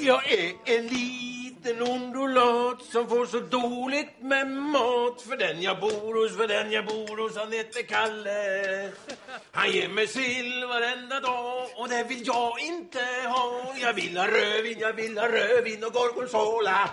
Jag är en liten ondulat som får så dåligt med mat. För den jag bor hos, för den jag bor hos, han heter Kalle. Han ger mig sill varenda dag och det vill jag inte ha. Jag vill ha rödvin, jag vill ha rödvin och gorgonzola.